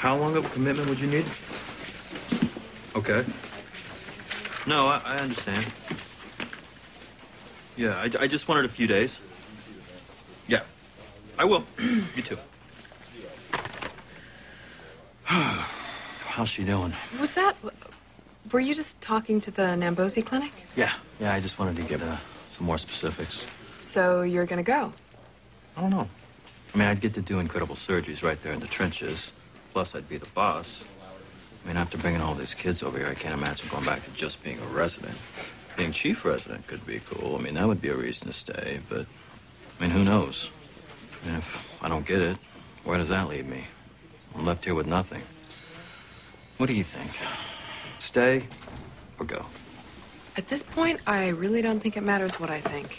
How long of a commitment would you need? Okay. No, I, I understand. Yeah, I, I just wanted a few days. Yeah, I will. you too. How's she doing? Was that. Were you just talking to the Nambosi clinic? Yeah, yeah, I just wanted to get uh, some more specifics. So you're gonna go? I don't know. I mean, I'd get to do incredible surgeries right there in the trenches. Plus, I'd be the boss. I mean, after bringing all these kids over here, I can't imagine going back to just being a resident. Being chief resident could be cool. I mean, that would be a reason to stay, but, I mean, who knows? I mean, if I don't get it, where does that leave me? I'm left here with nothing. What do you think? Stay or go? At this point, I really don't think it matters what I think.